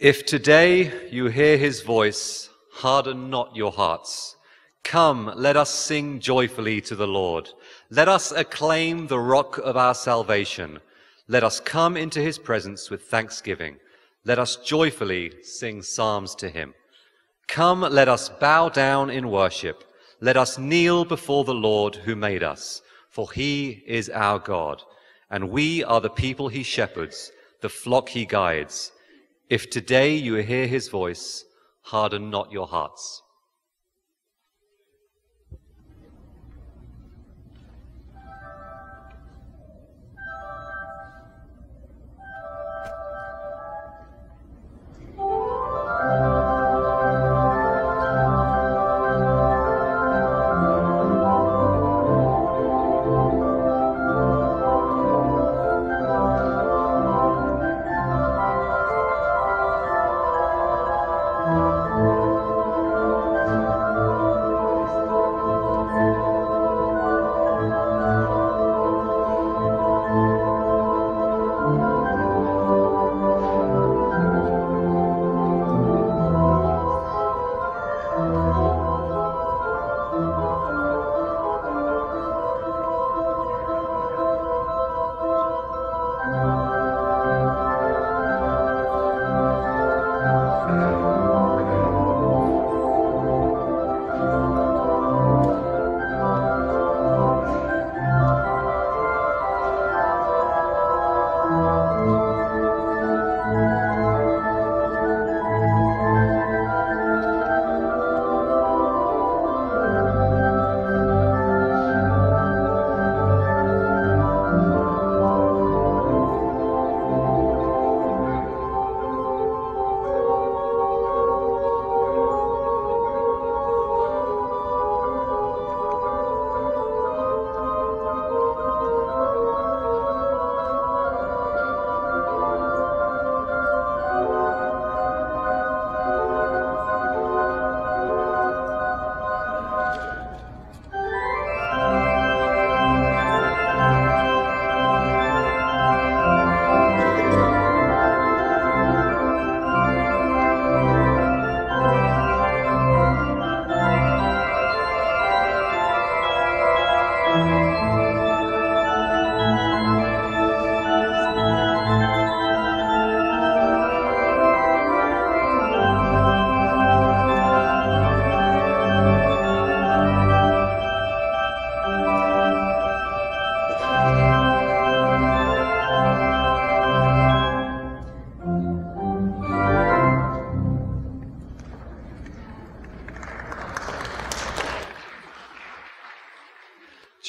If today you hear his voice, harden not your hearts. Come, let us sing joyfully to the Lord. Let us acclaim the rock of our salvation. Let us come into his presence with thanksgiving. Let us joyfully sing psalms to him. Come, let us bow down in worship. Let us kneel before the Lord who made us, for he is our God, and we are the people he shepherds, the flock he guides. If today you hear his voice, harden not your hearts.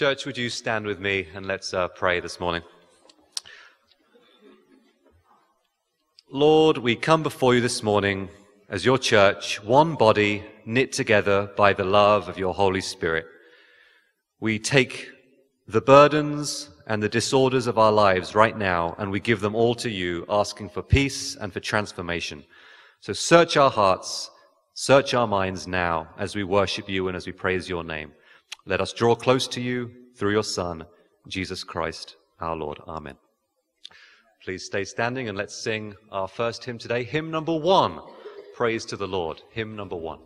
Church, would you stand with me and let's uh, pray this morning? Lord, we come before you this morning as your church, one body knit together by the love of your Holy Spirit. We take the burdens and the disorders of our lives right now and we give them all to you, asking for peace and for transformation. So search our hearts, search our minds now as we worship you and as we praise your name. Let us draw close to you through your Son, Jesus Christ, our Lord. Amen. Please stay standing and let's sing our first hymn today, hymn number one, Praise to the Lord, hymn number one.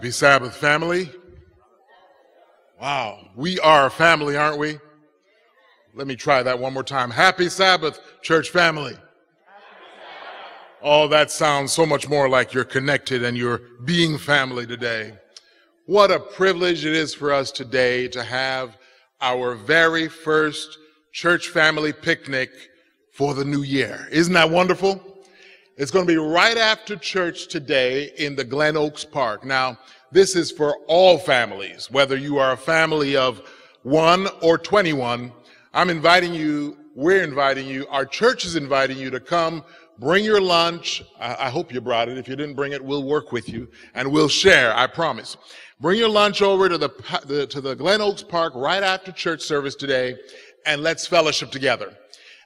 Happy Sabbath, family. Wow, we are a family, aren't we? Let me try that one more time. Happy Sabbath, church family. Oh, that sounds so much more like you're connected and you're being family today. What a privilege it is for us today to have our very first church family picnic for the new year. Isn't that wonderful? It's going to be right after church today in the Glen Oaks Park. Now, this is for all families, whether you are a family of one or 21. I'm inviting you, we're inviting you, our church is inviting you to come, bring your lunch. I, hope you brought it. If you didn't bring it, we'll work with you and we'll share, I promise. Bring your lunch over to the to the Glen Oaks Park right after church service today and let's fellowship together.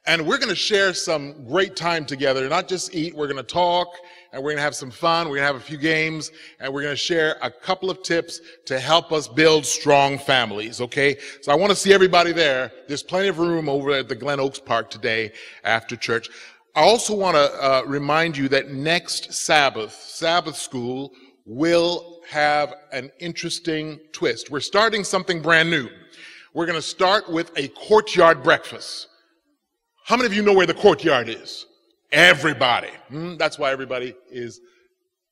And we're going to share some great time together, not just eat, we're going to talk and we're going to have some fun. We're going to have a few games and we're going to share a couple of tips to help us build strong families. Okay. So I want to see everybody there. There's plenty of room over at the Glen Oaks Park today after church. I also want to uh, remind you that next Sabbath, Sabbath school will have an interesting twist. We're starting something brand new. We're going to start with a courtyard breakfast. How many of you know where the courtyard is? Everybody. Hmm, that's why everybody is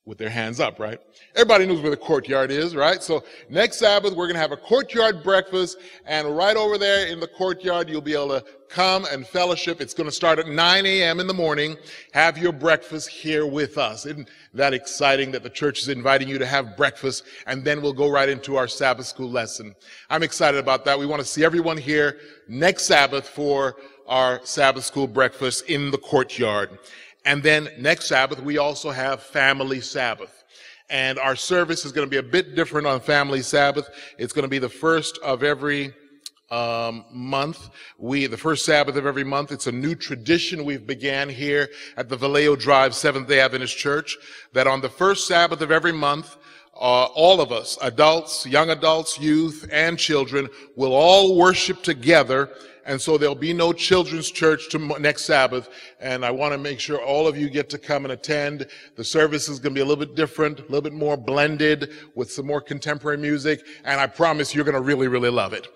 with their hands up, right? Everybody knows where the courtyard is, right? So next Sabbath, we're going to have a courtyard breakfast and right over there in the courtyard, you'll be able to come and fellowship. It's going to start at 9 a.m. in the morning. Have your breakfast here with us. Isn't that exciting that the church is inviting you to have breakfast and then we'll go right into our Sabbath school lesson. I'm excited about that. We want to see everyone here next Sabbath for our Sabbath school breakfast in the courtyard. And then next Sabbath, we also have Family Sabbath. And our service is going to be a bit different on Family Sabbath. It's going to be the first of every um, month. We, the first Sabbath of every month, it's a new tradition we've began here at the Vallejo Drive Seventh-day Adventist Church that on the first Sabbath of every month, uh, all of us, adults, young adults, youth, and children, will all worship together and so there'll be no children's church to next Sabbath. And I want to make sure all of you get to come and attend. The service is going to be a little bit different, a little bit more blended with some more contemporary music. And I promise you're going to really, really love it.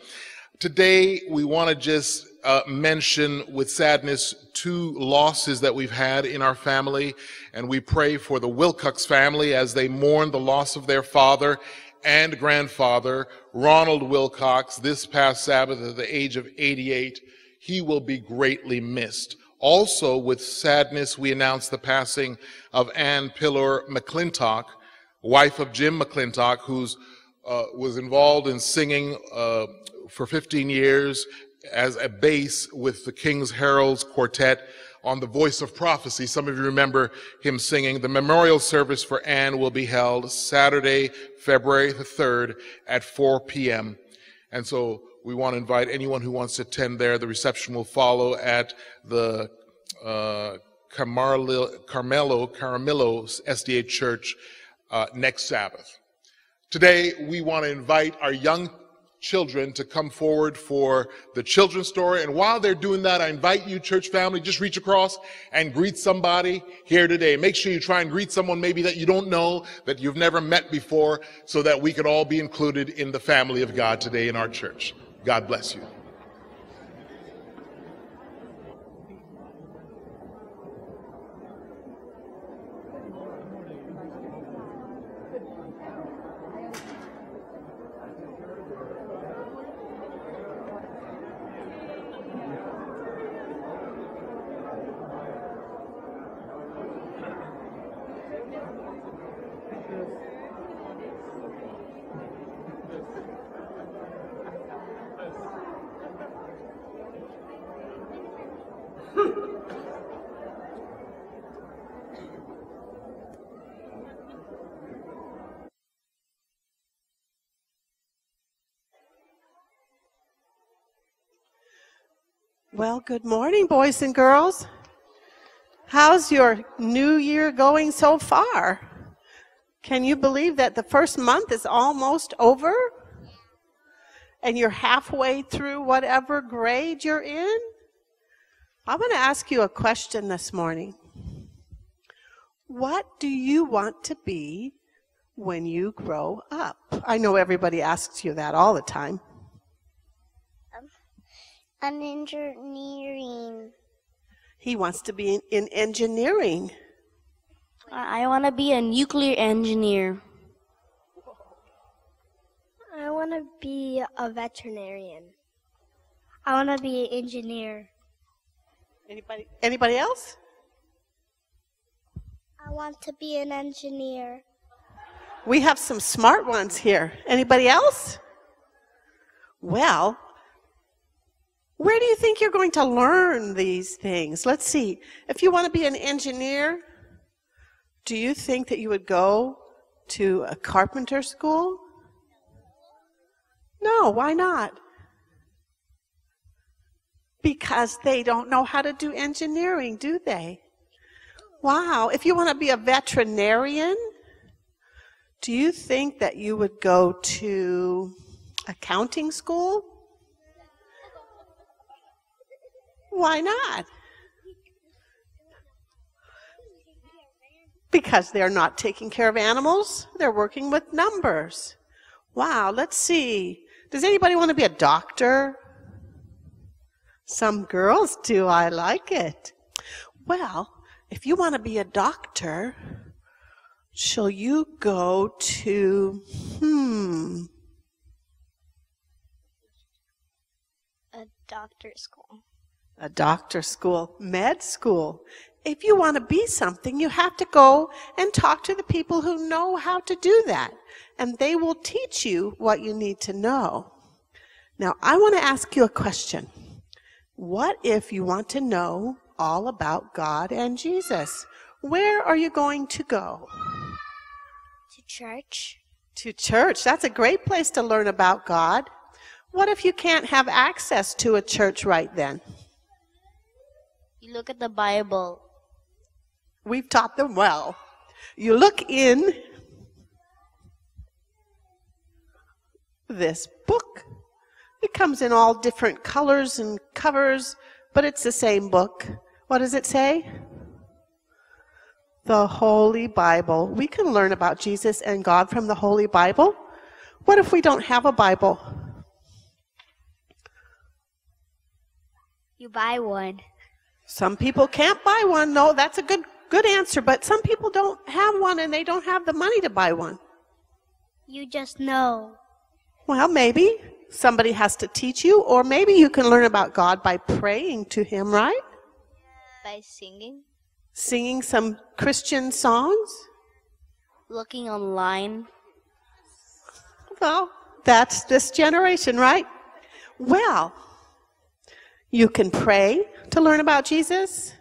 Today, we want to just uh, mention with sadness two losses that we've had in our family. And we pray for the Wilcox family as they mourn the loss of their father and grandfather, Ronald Wilcox, this past Sabbath at the age of 88. He will be greatly missed. Also, with sadness, we announce the passing of Ann Pillar McClintock, wife of Jim McClintock, who uh, was involved in singing uh, for 15 years as a bass with the King's Heralds Quartet on the voice of prophecy. Some of you remember him singing. The memorial service for Anne will be held Saturday, February the 3rd at 4 p.m. And so we want to invite anyone who wants to attend there. The reception will follow at the uh, Carmelo, Carmelo, SDA Church uh, next Sabbath. Today, we want to invite our young children to come forward for the children's story. And while they're doing that, I invite you, church family, just reach across and greet somebody here today. Make sure you try and greet someone maybe that you don't know, that you've never met before, so that we could all be included in the family of God today in our church. God bless you. Well, good morning, boys and girls. How's your new year going so far? Can you believe that the first month is almost over? And you're halfway through whatever grade you're in? I'm going to ask you a question this morning. What do you want to be when you grow up? I know everybody asks you that all the time. An engineering. He wants to be in, in engineering. I want to be a nuclear engineer. I want to be a veterinarian. I want to be an engineer. Anybody anybody else? I want to be an engineer. We have some smart ones here. Anybody else? Well, where do you think you're going to learn these things? Let's see. If you want to be an engineer, do you think that you would go to a carpenter school? No, why not? Because they don't know how to do engineering, do they? Wow. If you want to be a veterinarian, do you think that you would go to accounting school? Why not? Because they're not taking care of animals, they're working with numbers. Wow, let's see. Does anybody want to be a doctor? Some girls do. I like it. Well, if you want to be a doctor, shall you go to, hmm, A doctor's school. A doctor school, med school. If you want to be something, you have to go and talk to the people who know how to do that. And they will teach you what you need to know. Now, I want to ask you a question. What if you want to know all about God and Jesus? Where are you going to go? To church. To church. That's a great place to learn about God. What if you can't have access to a church right then? You look at the Bible. We've taught them well. You look in this book. It comes in all different colors and covers, but it's the same book. What does it say? The Holy Bible. We can learn about Jesus and God from the Holy Bible. What if we don't have a Bible? You buy one. Some people can't buy one. No, that's a good good answer, but some people don't have one and they don't have the money to buy one. You just know. Well, maybe somebody has to teach you or maybe you can learn about God by praying to him, right? By singing, Singing some Christian songs? looking online. Well, that's this generation, right? Well, you can pray to learn about Jesus.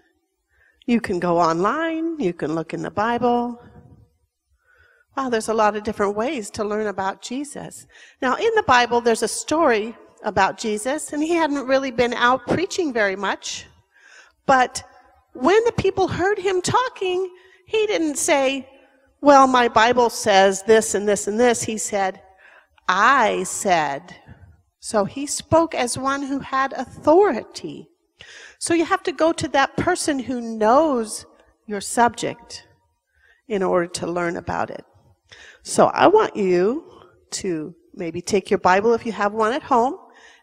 You can go online. You can look in the Bible. Wow, there's a lot of different ways to learn about Jesus. Now, in the Bible, there's a story about Jesus, and he hadn't really been out preaching very much. But when the people heard him talking, he didn't say, Well, my Bible says this and this and this. He said, I said. So he spoke as one who had authority. So you have to go to that person who knows your subject in order to learn about it. So I want you to maybe take your Bible if you have one at home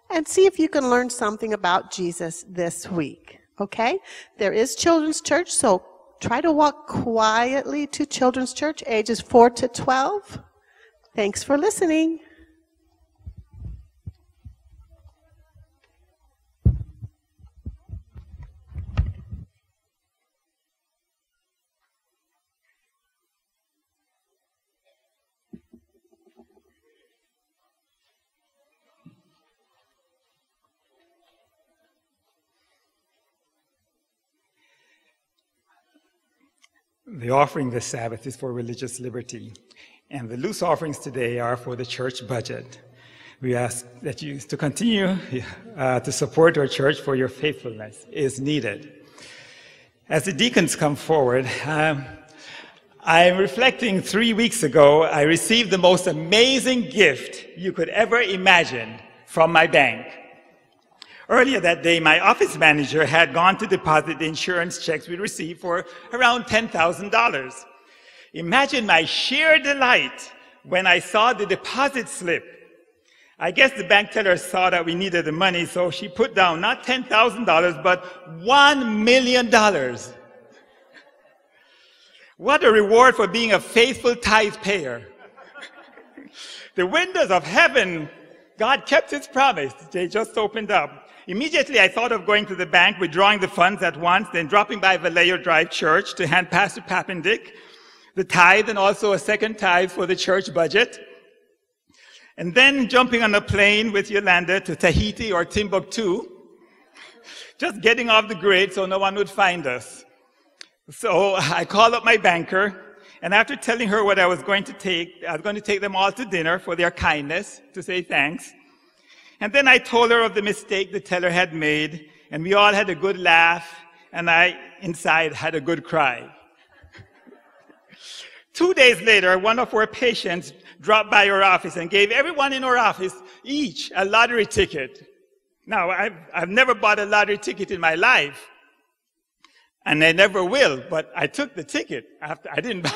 and see if you can learn something about Jesus this week. Okay? There is children's church, so try to walk quietly to children's church, ages 4 to 12. Thanks for listening. The offering this Sabbath is for religious liberty, and the loose offerings today are for the church budget. We ask that you to continue uh, to support our church for your faithfulness is needed. As the deacons come forward, um, I'm reflecting three weeks ago, I received the most amazing gift you could ever imagine from my bank. Earlier that day, my office manager had gone to deposit the insurance checks we received for around $10,000. Imagine my sheer delight when I saw the deposit slip. I guess the bank teller saw that we needed the money, so she put down not $10,000, but $1 million. What a reward for being a faithful tithe payer. the windows of heaven, God kept his promise. They just opened up. Immediately, I thought of going to the bank, withdrawing the funds at once, then dropping by Vallejo Drive Church to hand Pastor Papendick the tithe and also a second tithe for the church budget. And then jumping on a plane with Yolanda to Tahiti or Timbuktu, just getting off the grid so no one would find us. So I called up my banker, and after telling her what I was going to take, I was going to take them all to dinner for their kindness to say thanks. And then I told her of the mistake the teller had made, and we all had a good laugh, and I inside had a good cry. Two days later, one of our patients dropped by our office and gave everyone in our office each a lottery ticket. Now, I've, I've never bought a lottery ticket in my life, and I never will, but I took the ticket after I didn't buy.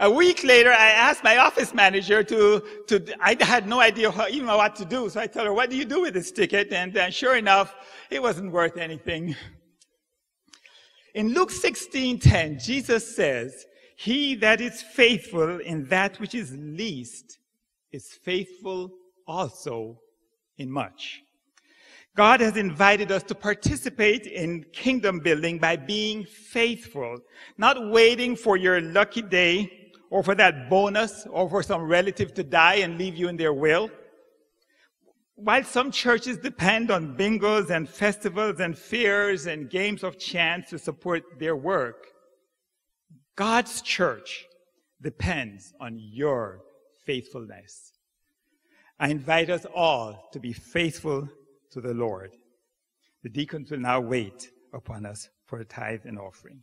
A week later, I asked my office manager to, to I had no idea how, even what to do, so I told her, what do you do with this ticket? And uh, sure enough, it wasn't worth anything. In Luke 16:10, Jesus says, "He that is faithful in that which is least is faithful also in much." God has invited us to participate in kingdom building by being faithful, not waiting for your lucky day or for that bonus or for some relative to die and leave you in their will. While some churches depend on bingos and festivals and fairs and games of chance to support their work, God's church depends on your faithfulness. I invite us all to be faithful to the Lord. The deacons will now wait upon us for a tithe and offering.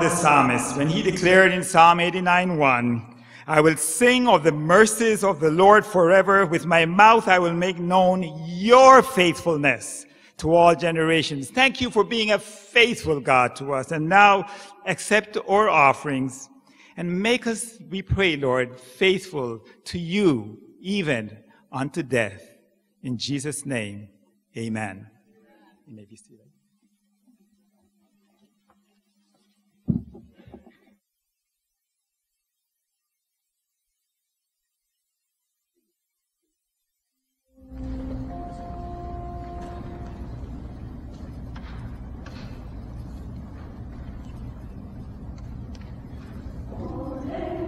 the psalmist when he declared in Psalm 89:1, I will sing of the mercies of the Lord forever. With my mouth, I will make known your faithfulness to all generations. Thank you for being a faithful God to us. And now accept our offerings and make us, we pray, Lord, faithful to you, even unto death. In Jesus' name, amen. Amen.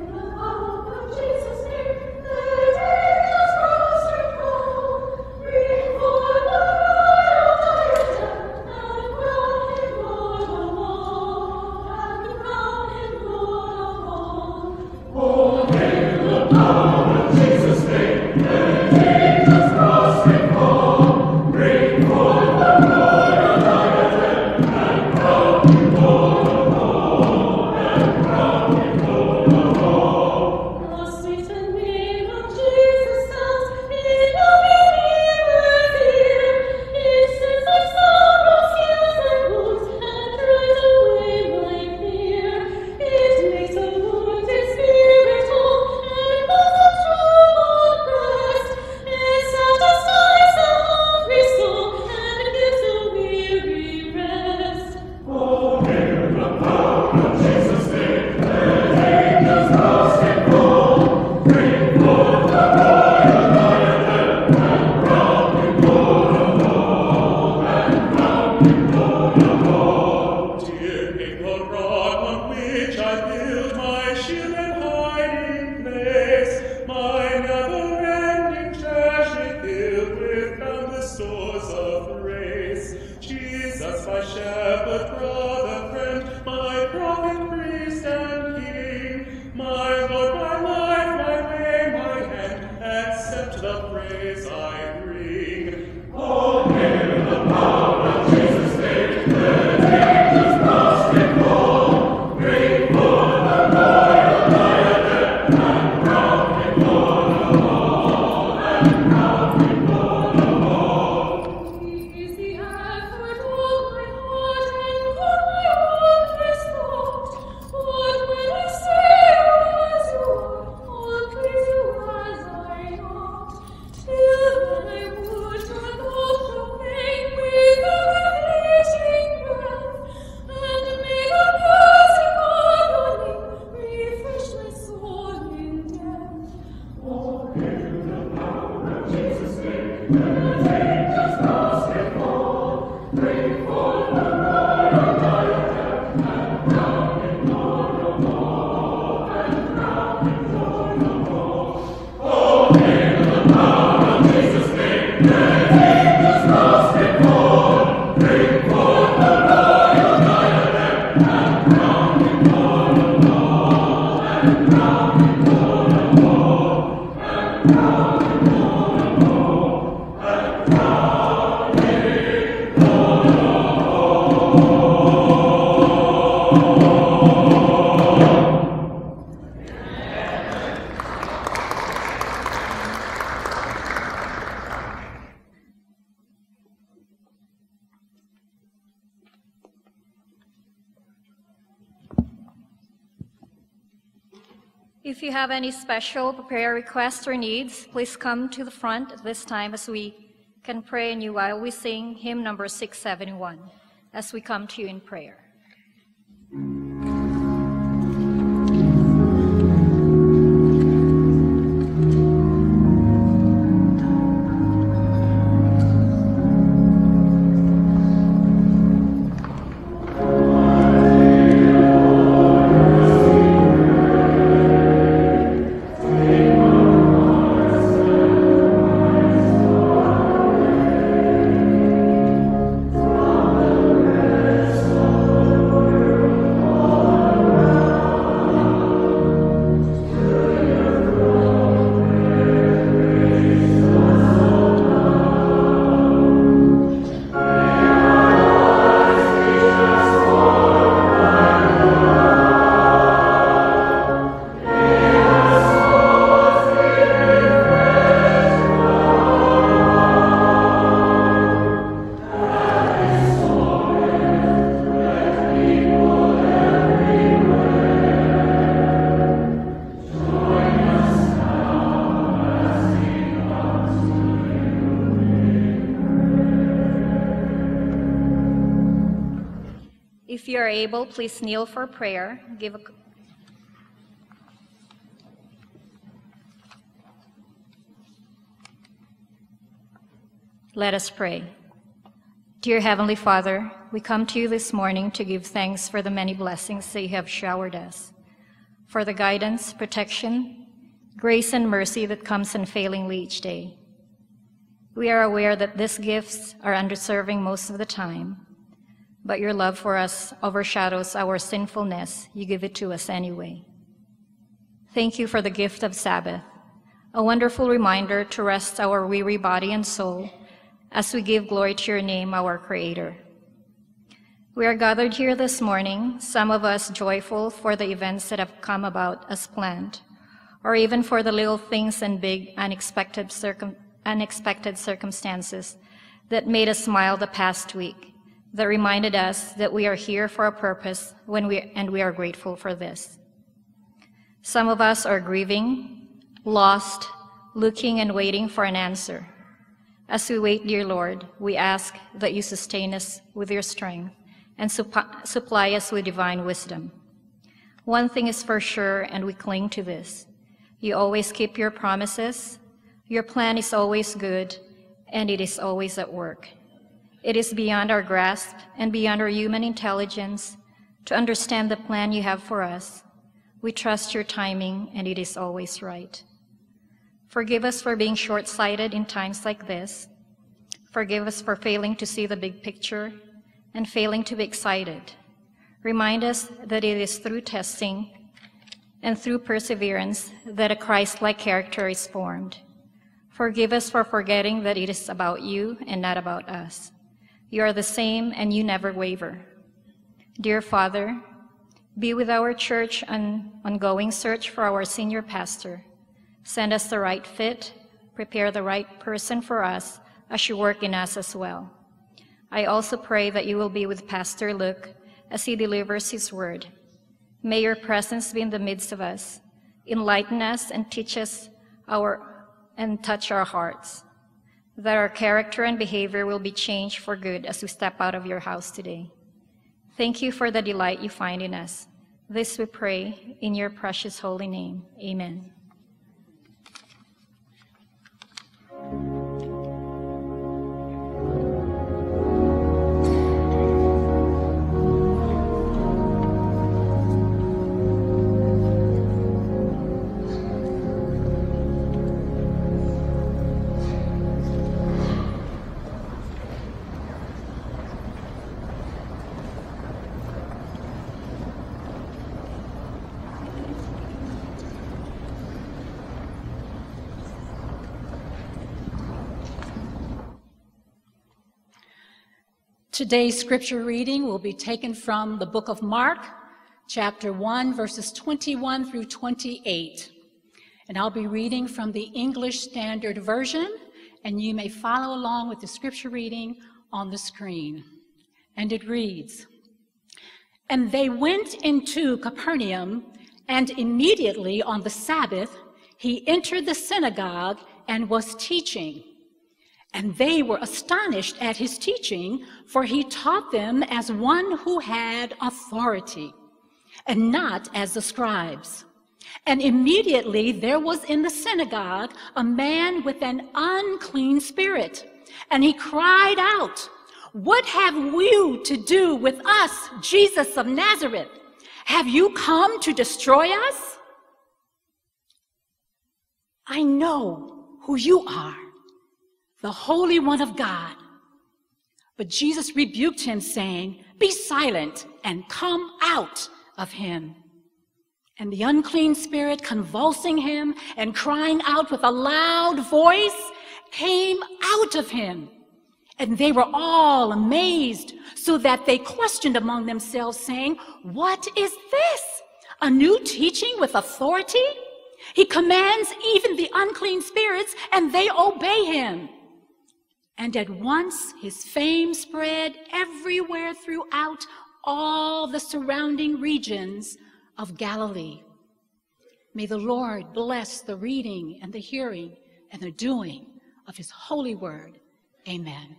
Have any special prayer requests or needs, please come to the front at this time as we can pray in you while we sing hymn number 671 as we come to you in prayer. Able, please kneel for prayer. Give a Let us pray. Dear Heavenly Father, we come to you this morning to give thanks for the many blessings that you have showered us, for the guidance, protection, grace, and mercy that comes unfailingly each day. We are aware that these gifts are underserving most of the time, but your love for us overshadows our sinfulness. You give it to us anyway. Thank you for the gift of Sabbath, a wonderful reminder to rest our weary body and soul as we give glory to your name, our Creator. We are gathered here this morning, some of us joyful for the events that have come about as planned, or even for the little things and big unexpected, circum- unexpected circumstances that made us smile the past week, that reminded us that we are here for a purpose when we, and we are grateful for this. Some of us are grieving, lost, looking and waiting for an answer. As we wait, dear Lord, we ask that you sustain us with your strength and supp- supply us with divine wisdom. One thing is for sure, and we cling to this. You always keep your promises. Your plan is always good, and it is always at work. It is beyond our grasp and beyond our human intelligence to understand the plan you have for us. We trust your timing, and it is always right. Forgive us for being short sighted in times like this. Forgive us for failing to see the big picture and failing to be excited. Remind us that it is through testing and through perseverance that a Christ like character is formed. Forgive us for forgetting that it is about you and not about us. You are the same and you never waver. Dear Father, be with our church on ongoing search for our senior pastor. Send us the right fit, prepare the right person for us as you work in us as well. I also pray that you will be with Pastor Luke as he delivers his word. May your presence be in the midst of us, enlighten us and teach us our and touch our hearts, that our character and behavior will be changed for good as we step out of your house today. Thank you for the delight you find in us. This we pray in your precious holy name. Amen. Today's scripture reading will be taken from the book of Mark, chapter 1, verses 21 through 28. And I'll be reading from the English Standard Version, and you may follow along with the scripture reading on the screen. And it reads And they went into Capernaum, and immediately on the Sabbath, he entered the synagogue and was teaching. And they were astonished at his teaching, for he taught them as one who had authority, and not as the scribes. And immediately there was in the synagogue a man with an unclean spirit, and he cried out, What have you to do with us, Jesus of Nazareth? Have you come to destroy us? I know who you are the Holy One of God. But Jesus rebuked him, saying, Be silent and come out of him. And the unclean spirit, convulsing him and crying out with a loud voice, came out of him. And they were all amazed, so that they questioned among themselves, saying, What is this? A new teaching with authority? He commands even the unclean spirits, and they obey him. And at once his fame spread everywhere throughout all the surrounding regions of Galilee. May the Lord bless the reading and the hearing and the doing of his holy word. Amen.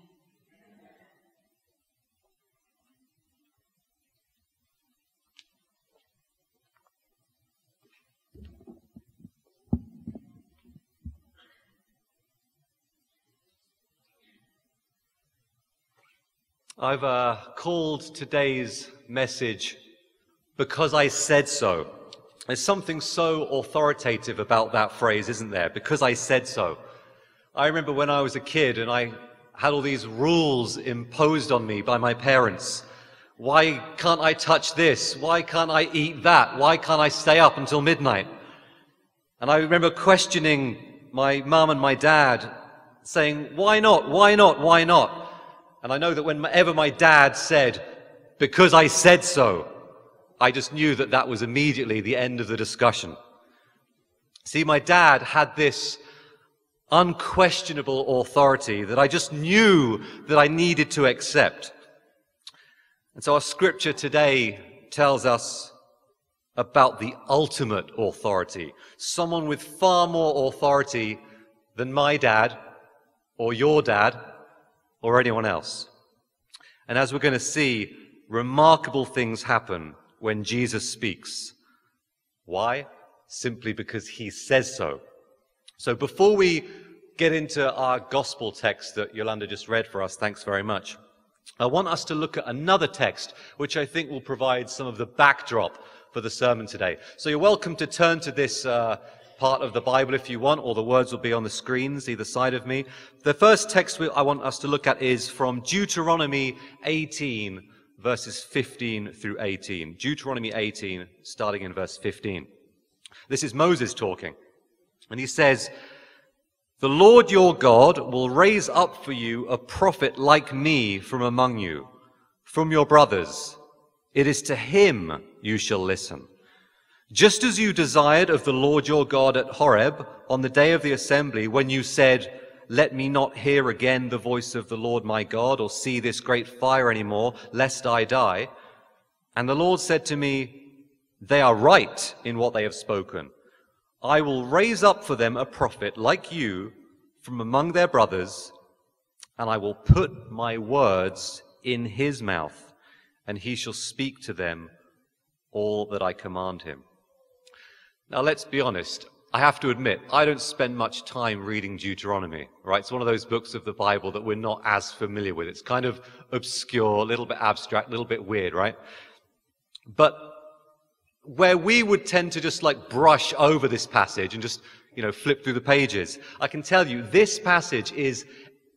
I've uh, called today's message Because I Said So. There's something so authoritative about that phrase, isn't there? Because I said so. I remember when I was a kid and I had all these rules imposed on me by my parents. Why can't I touch this? Why can't I eat that? Why can't I stay up until midnight? And I remember questioning my mum and my dad, saying, Why not? Why not? Why not? And I know that whenever my dad said, because I said so, I just knew that that was immediately the end of the discussion. See, my dad had this unquestionable authority that I just knew that I needed to accept. And so our scripture today tells us about the ultimate authority, someone with far more authority than my dad or your dad or anyone else. And as we're going to see, remarkable things happen when Jesus speaks. Why? Simply because he says so. So before we get into our gospel text that Yolanda just read for us, thanks very much. I want us to look at another text, which I think will provide some of the backdrop for the sermon today. So you're welcome to turn to this uh, part of the Bible if you want, or the words will be on the screens either side of me. The first text I want us to look at is from Deuteronomy 18, verses 15 through 18. Deuteronomy 18, starting in verse 15. This is Moses talking. And he says, The Lord your God will raise up for you a prophet like me from among you, from your brothers. It is to him you shall listen. Just as you desired of the Lord your God at Horeb on the day of the assembly, when you said, Let me not hear again the voice of the Lord my God, or see this great fire any more, lest I die. And the Lord said to me, They are right in what they have spoken. I will raise up for them a prophet like you from among their brothers, and I will put my words in his mouth, and he shall speak to them all that I command him. Now, let's be honest. I have to admit, I don't spend much time reading Deuteronomy, right? It's one of those books of the Bible that we're not as familiar with. It's kind of obscure, a little bit abstract, a little bit weird, right? But where we would tend to just like brush over this passage and just, you know, flip through the pages, I can tell you this passage is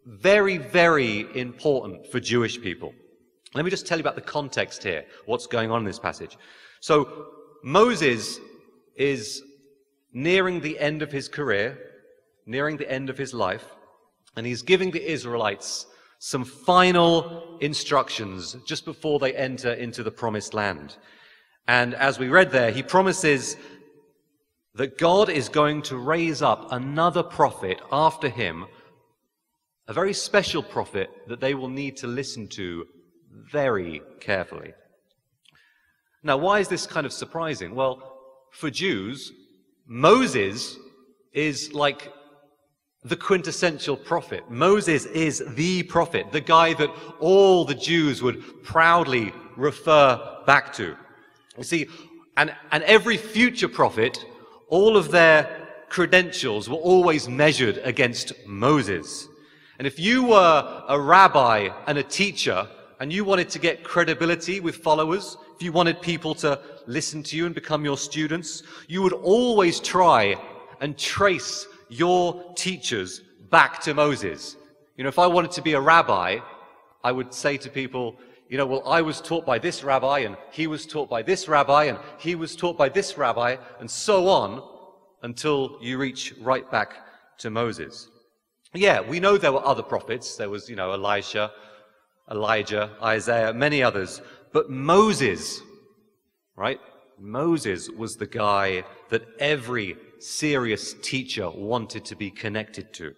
very, very important for Jewish people. Let me just tell you about the context here, what's going on in this passage. So, Moses is nearing the end of his career, nearing the end of his life, and he's giving the Israelites some final instructions just before they enter into the promised land. And as we read there, he promises that God is going to raise up another prophet after him, a very special prophet that they will need to listen to very carefully. Now, why is this kind of surprising? Well, for Jews, Moses is like the quintessential prophet. Moses is the prophet, the guy that all the Jews would proudly refer back to. You see, and, and every future prophet, all of their credentials were always measured against Moses. And if you were a rabbi and a teacher, and you wanted to get credibility with followers, if you wanted people to listen to you and become your students, you would always try and trace your teachers back to Moses. You know, if I wanted to be a rabbi, I would say to people, you know, well, I was taught by this rabbi, and he was taught by this rabbi, and he was taught by this rabbi, and so on until you reach right back to Moses. Yeah, we know there were other prophets. There was, you know, Elisha, Elijah, Isaiah, many others. But Moses, right? Moses was the guy that every serious teacher wanted to be connected to.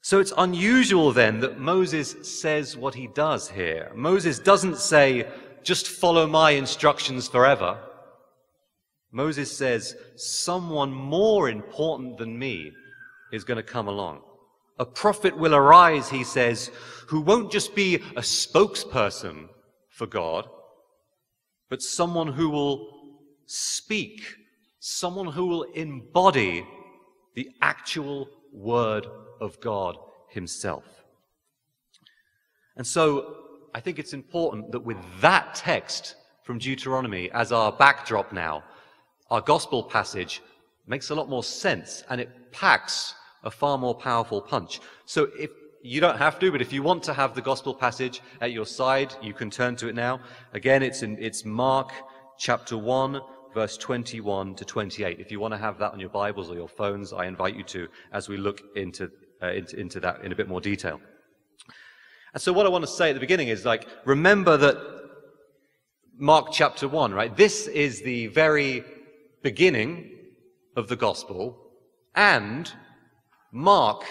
So it's unusual then that Moses says what he does here. Moses doesn't say, just follow my instructions forever. Moses says, someone more important than me is going to come along. A prophet will arise, he says, who won't just be a spokesperson for God, but someone who will speak, someone who will embody the actual word of God himself. And so I think it's important that with that text from Deuteronomy as our backdrop now, our gospel passage makes a lot more sense and it packs a far more powerful punch. So if you don't have to, but if you want to have the gospel passage at your side, you can turn to it now. Again, it's in, it's Mark chapter 1, verse 21 to 28. If you want to have that on your Bibles or your phones, I invite you to as we look into, uh, into, into that in a bit more detail. And so what I want to say at the beginning is like, remember that Mark chapter 1, right? This is the very beginning of the gospel, and Mark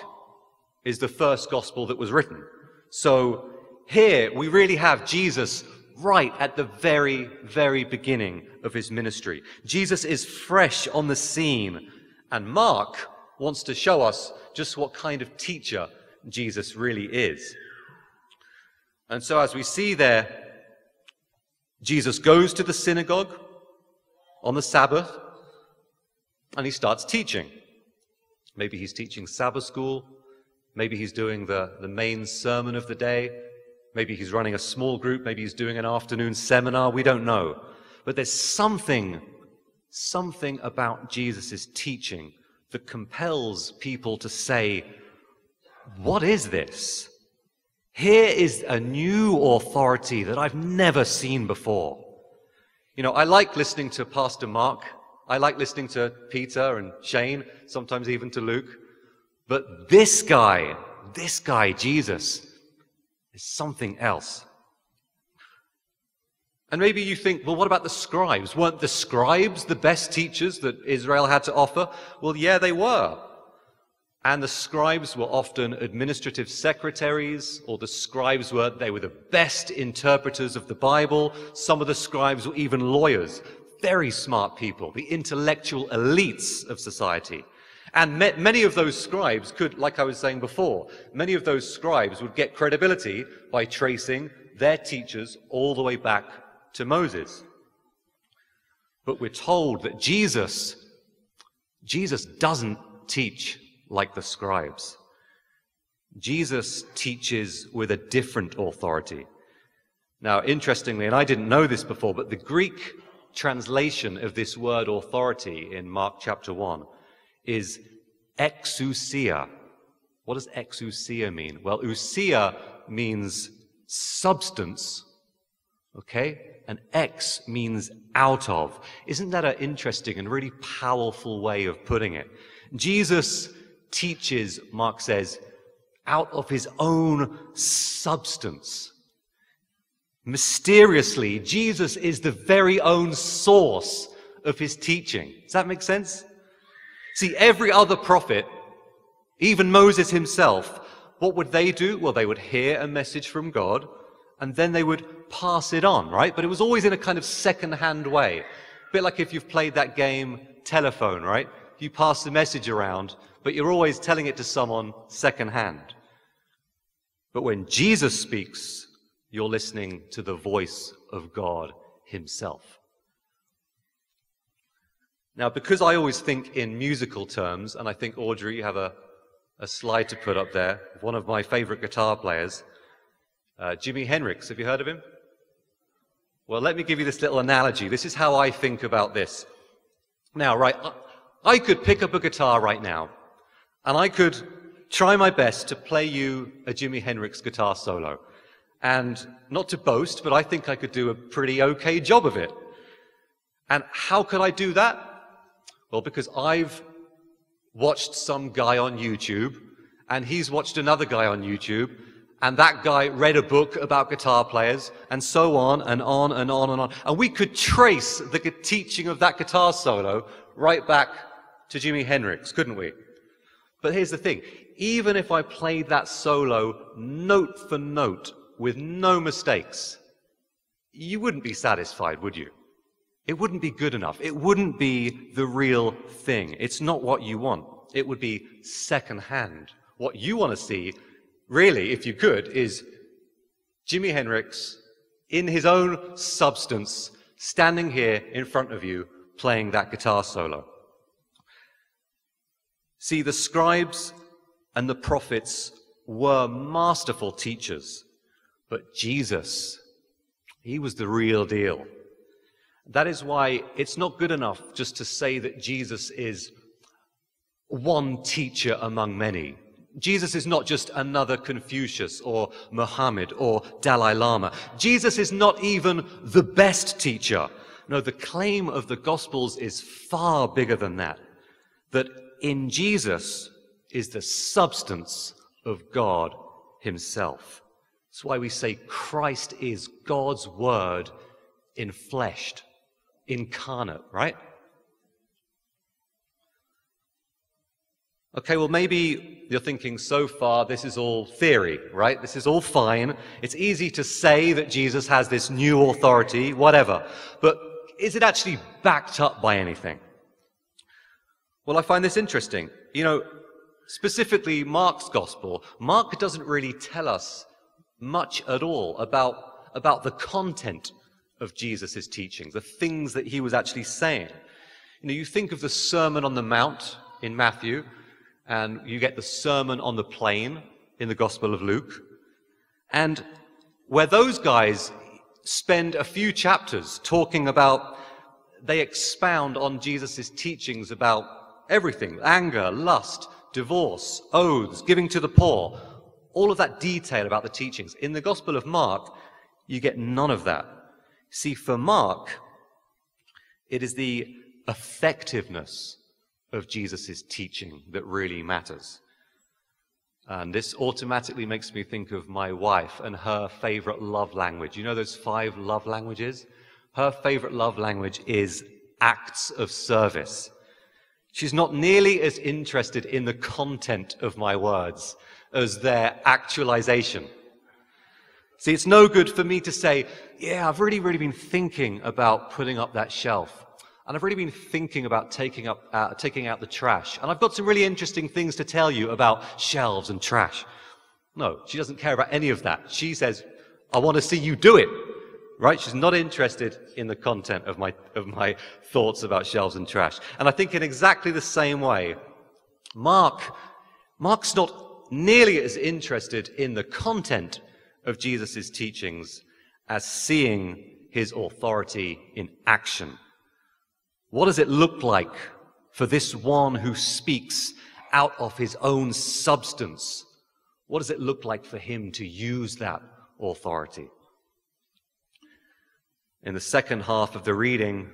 is the first gospel that was written. So here we really have Jesus right at the very, very beginning of his ministry. Jesus is fresh on the scene, and Mark wants to show us just what kind of teacher Jesus really is. And so as we see there, Jesus goes to the synagogue on the Sabbath and he starts teaching. Maybe he's teaching Sabbath school. Maybe he's doing the, the main sermon of the day. Maybe he's running a small group. Maybe he's doing an afternoon seminar. We don't know. But there's something, something about Jesus' teaching that compels people to say, What is this? Here is a new authority that I've never seen before. You know, I like listening to Pastor Mark. I like listening to Peter and Shane, sometimes even to Luke. But this guy, this guy, Jesus, is something else. And maybe you think, well, what about the scribes? Weren't the scribes the best teachers that Israel had to offer? Well, yeah, they were. And the scribes were often administrative secretaries, or the scribes were, they were the best interpreters of the Bible. Some of the scribes were even lawyers, very smart people, the intellectual elites of society. And many of those scribes could, like I was saying before, many of those scribes would get credibility by tracing their teachers all the way back to Moses. But we're told that Jesus, Jesus doesn't teach like the scribes. Jesus teaches with a different authority. Now, interestingly, and I didn't know this before, but the Greek translation of this word authority in Mark chapter 1 is exousia. What does exousia mean? Well, ousia means substance, okay? And ex means out of. Isn't that an interesting and really powerful way of putting it? Jesus teaches, Mark says, out of his own substance. Mysteriously, Jesus is the very own source of his teaching. Does that make sense? See, every other prophet, even Moses himself, what would they do? Well, they would hear a message from God and then they would pass it on, right? But it was always in a kind of second hand way. A bit like if you've played that game telephone, right? You pass the message around but you're always telling it to someone secondhand. But when Jesus speaks, you're listening to the voice of God Himself. Now, because I always think in musical terms, and I think, Audrey, you have a, a slide to put up there, one of my favorite guitar players, uh, Jimi Hendrix. Have you heard of him? Well, let me give you this little analogy. This is how I think about this. Now, right, I could pick up a guitar right now and I could try my best to play you a Jimi Hendrix guitar solo. And not to boast, but I think I could do a pretty okay job of it. And how could I do that? Well, because I've watched some guy on YouTube, and he's watched another guy on YouTube, and that guy read a book about guitar players, and so on and on and on and on. And we could trace the teaching of that guitar solo right back to Jimi Hendrix, couldn't we? But here's the thing even if I played that solo note for note with no mistakes, you wouldn't be satisfied, would you? It wouldn't be good enough. It wouldn't be the real thing. It's not what you want. It would be secondhand. What you want to see, really, if you could, is Jimi Hendrix in his own substance standing here in front of you playing that guitar solo. See, the scribes and the prophets were masterful teachers, But Jesus, he was the real deal. That is why it's not good enough just to say that Jesus is one teacher among many. Jesus is not just another Confucius or Muhammad or Dalai Lama. Jesus is not even the best teacher. No, the claim of the Gospels is far bigger than that. That in Jesus is the substance of God Himself. That's why we say Christ is God's Word infleshed, incarnate, right? Okay, well, maybe you're thinking so far this is all theory, right? This is all fine. It's easy to say that Jesus has this new authority, whatever. But is it actually backed up by anything? Well, I find this interesting. You know, specifically Mark's gospel, Mark doesn't really tell us much at all about, about the content of Jesus' teachings, the things that he was actually saying. You know, you think of the Sermon on the Mount in Matthew, and you get the Sermon on the Plain in the Gospel of Luke. And where those guys spend a few chapters talking about, they expound on Jesus' teachings about everything anger, lust, divorce, oaths, giving to the poor, all of that detail about the teachings. In the Gospel of Mark, you get none of that. See, for Mark, it is the effectiveness of Jesus' teaching that really matters. And this automatically makes me think of my wife and her favorite love language. You know those five love languages? Her favorite love language is acts of service. She's not nearly as interested in the content of my words as their actualization. See, it's no good for me to say, yeah, I've really, really been thinking about putting up that shelf. And I've really been thinking about taking, up, uh, taking out the trash. And I've got some really interesting things to tell you about shelves and trash. No, she doesn't care about any of that. She says, I want to see you do it. Right? She's not interested in the content of my, of my thoughts about shelves and trash. And I think in exactly the same way, Mark, Mark's not nearly as interested in the content of Jesus' teachings as seeing his authority in action. What does it look like for this one who speaks out of his own substance? What does it look like for him to use that authority? In the second half of the reading,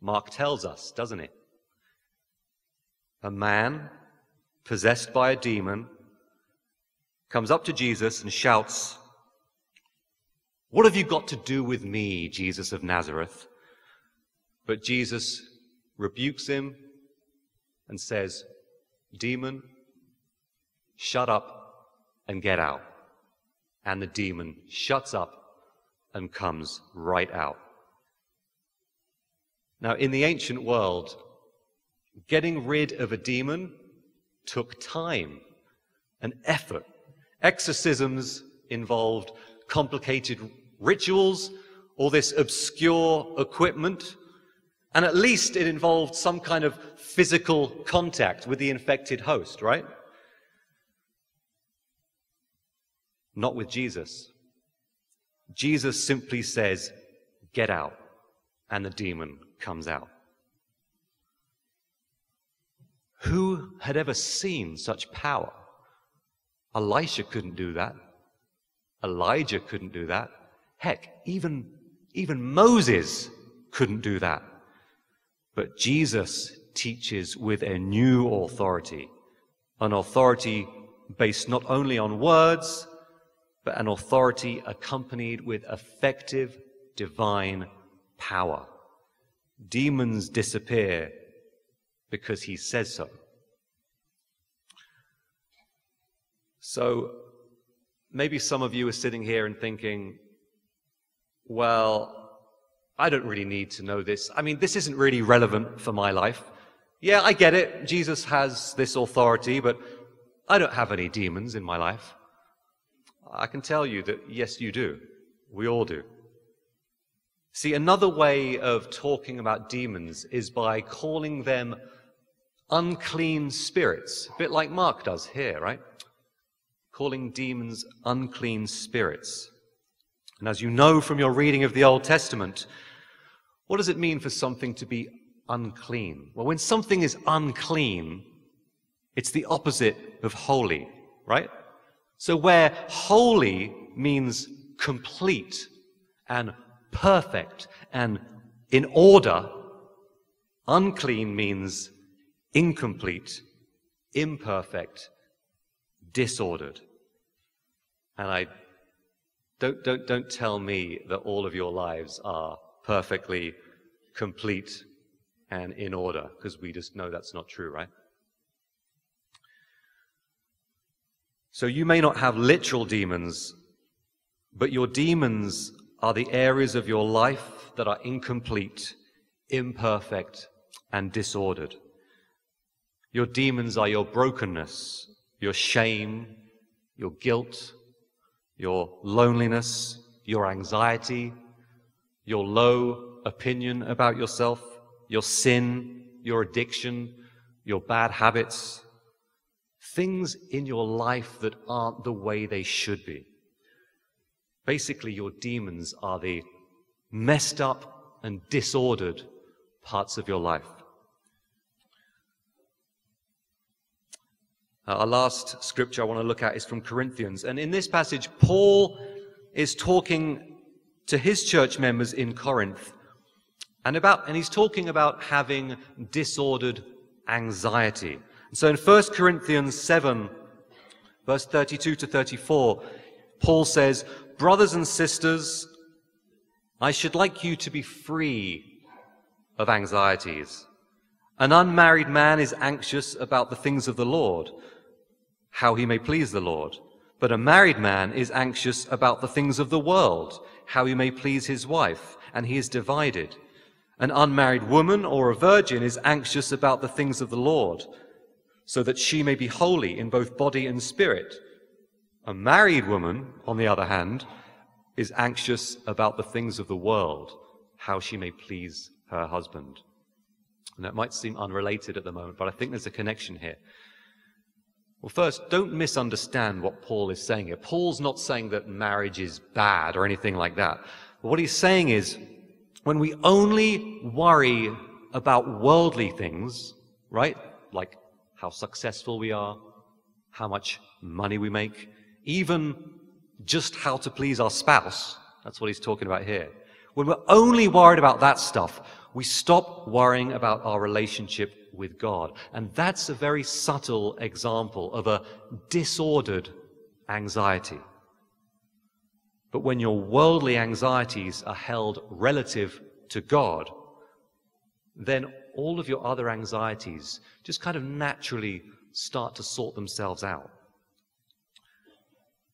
Mark tells us, doesn't it? A man possessed by a demon comes up to Jesus and shouts, What have you got to do with me, Jesus of Nazareth? But Jesus rebukes him and says, Demon, shut up and get out. And the demon shuts up and comes right out. Now, in the ancient world, getting rid of a demon took time and effort. Exorcisms involved complicated rituals, all this obscure equipment and at least it involved some kind of physical contact with the infected host, right? Not with Jesus. Jesus simply says, Get out, and the demon comes out. Who had ever seen such power? Elisha couldn't do that. Elijah couldn't do that. Heck, even, even Moses couldn't do that. But Jesus teaches with a new authority, an authority based not only on words, but an authority accompanied with effective divine power. Demons disappear because he says so. So maybe some of you are sitting here and thinking, well, I don't really need to know this. I mean, this isn't really relevant for my life. Yeah, I get it. Jesus has this authority, but I don't have any demons in my life. I can tell you that yes, you do. We all do. See, another way of talking about demons is by calling them unclean spirits, a bit like Mark does here, right? calling demons unclean spirits. And as you know from your reading of the Old Testament, what does it mean for something to be unclean? Well, when something is unclean, it's the opposite of holy, right? So where holy means complete and perfect and in order, unclean means incomplete, imperfect, disordered. And I don't, don't, don't tell me that all of your lives are perfectly complete and in order, because we just know that's not true, right? So you may not have literal demons, but your demons are the areas of your life that are incomplete, imperfect, and disordered. Your demons are your brokenness, your shame, your guilt, your loneliness, your anxiety, your low opinion about yourself, your sin, your addiction, your bad habits, things in your life that aren't the way they should be. Basically, your demons are the messed up and disordered parts of your life. Uh, our last scripture I want to look at is from Corinthians. And in this passage, Paul is talking to his church members in Corinth and about, and he's talking about having disordered anxiety. And so in 1 Corinthians 7, verse 32 to 34, Paul says, Brothers and sisters, I should like you to be free of anxieties. An unmarried man is anxious about the things of the Lord, how he may please the Lord. But a married man is anxious about the things of the world, how he may please his wife, and he is divided. An unmarried woman or a virgin is anxious about the things of the Lord, so that she may be holy in both body and spirit. A married woman, on the other hand, is anxious about the things of the world, how she may please her husband. And that might seem unrelated at the moment, but I think there's a connection here. Well, first, don't misunderstand what Paul is saying here. Paul's not saying that marriage is bad or anything like that. But what he's saying is, when we only worry about worldly things, right? Like how successful we are, how much money we make, even just how to please our spouse. That's what he's talking about here. When we're only worried about that stuff, we stop worrying about our relationship with God. And that's a very subtle example of a disordered anxiety. But when your worldly anxieties are held relative to God, then all of your other anxieties just kind of naturally start to sort themselves out.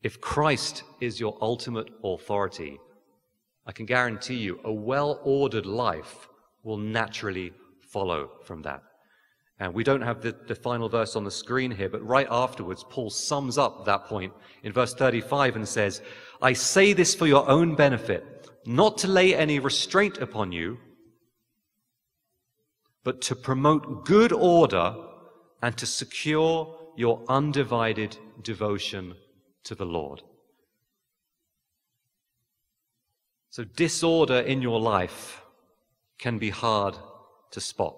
If Christ is your ultimate authority, I can guarantee you a well ordered life will naturally follow from that. And we don't have the, the, final verse on the screen here, but right afterwards, Paul sums up that point in verse 35 and says, I say this for your own benefit, not to lay any restraint upon you, but to promote good order and to secure your undivided devotion to the Lord. So, disorder in your life can be hard to spot.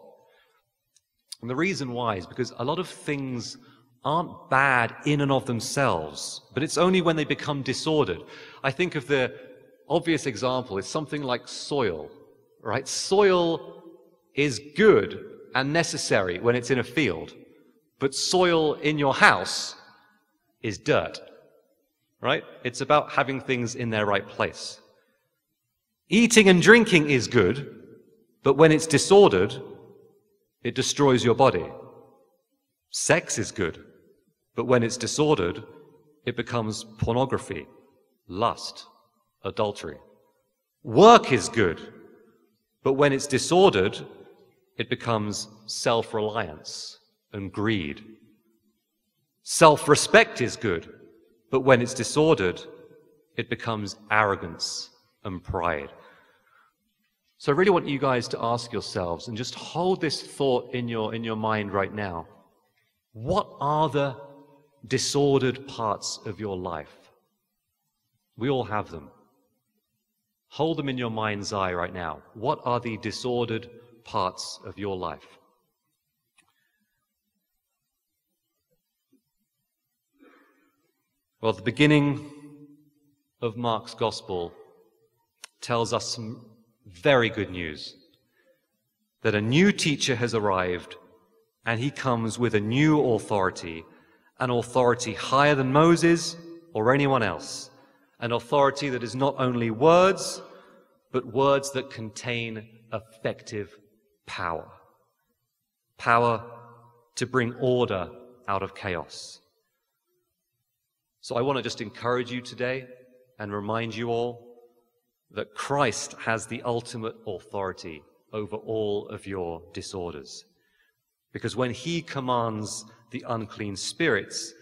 And the reason why is because a lot of things aren't bad in and of themselves, but it's only when they become disordered. I think of the obvious example, it's something like soil, right? Soil is good and necessary when it's in a field, but soil in your house is dirt, right? It's about having things in their right place. Eating and drinking is good, but when it's disordered, it destroys your body. Sex is good, but when it's disordered, it becomes pornography, lust, adultery. Work is good, but when it's disordered, it becomes self reliance and greed. Self respect is good, but when it's disordered, it becomes arrogance and pride. So I really want you guys to ask yourselves and just hold this thought in your, in your mind right now. What are the disordered parts of your life. We all have them. Hold them in your mind's eye right now. What are the disordered parts of your life? Well, the beginning of Mark's gospel tells us some very good news that a new teacher has arrived and he comes with a new authority, an authority higher than Moses or anyone else, an authority that is not only words, but words that contain effective power. Power to bring order out of chaos. So I want to just encourage you today and remind you all that Christ has the ultimate authority over all of your disorders. Because when he commands the unclean spirits,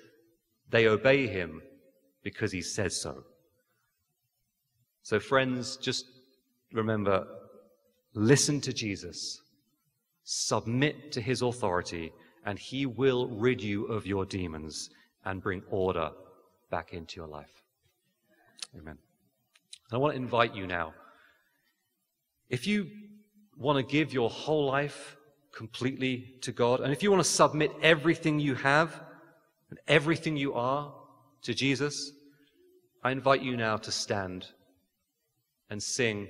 they obey him because he says so. So, friends, just remember listen to Jesus, submit to his authority, and he will rid you of your demons and bring order back into your life. Amen. I want to invite you now. If you want to give your whole life completely to God, and if you want to submit everything you have and everything you are to Jesus, I invite you now to stand and sing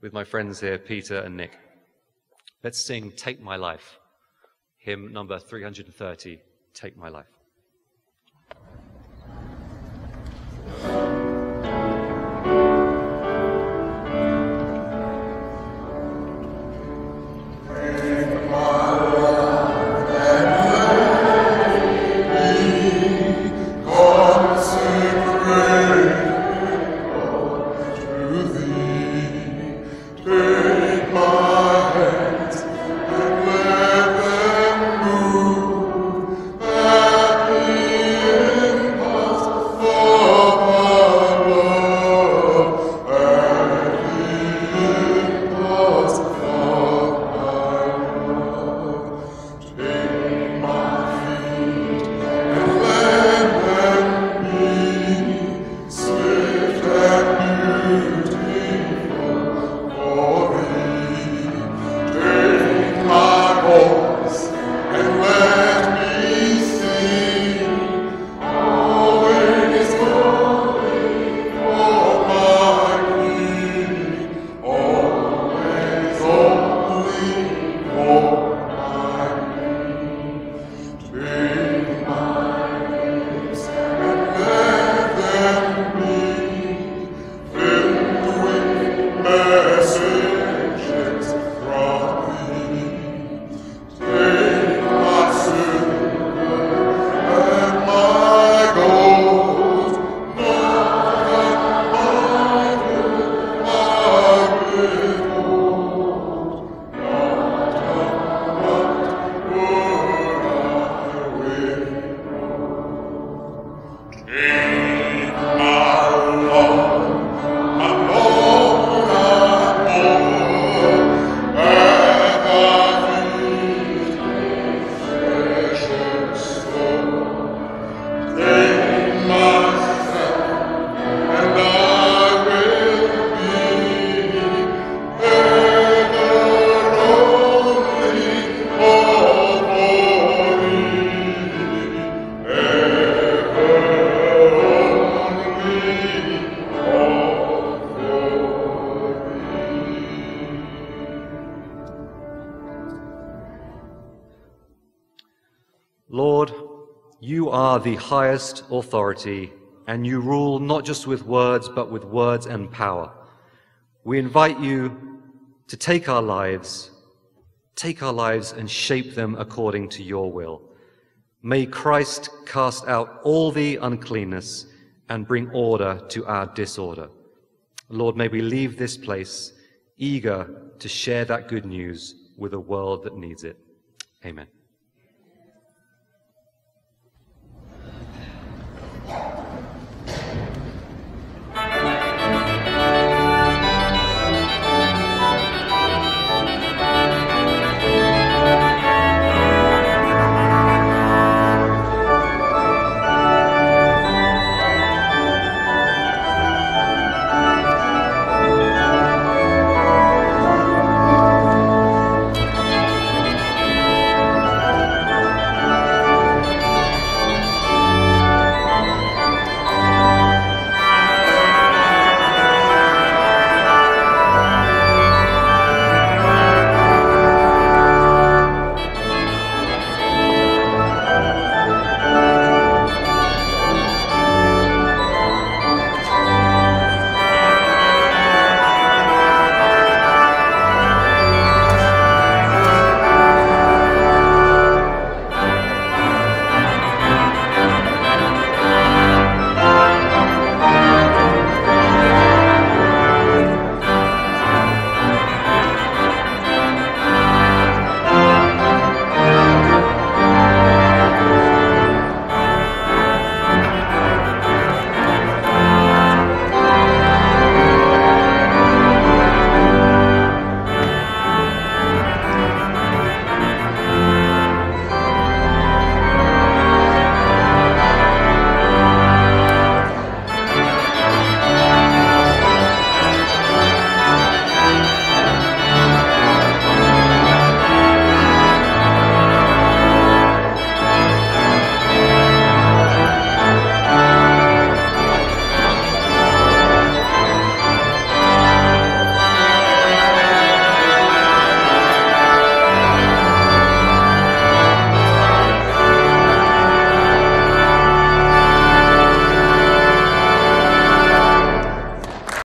with my friends here, Peter and Nick. Let's sing Take My Life, hymn number 330, Take My Life. Highest authority, and you rule not just with words, but with words and power. We invite you to take our lives, take our lives and shape them according to your will. May Christ cast out all the uncleanness and bring order to our disorder. Lord, may we leave this place eager to share that good news with a world that needs it. Amen.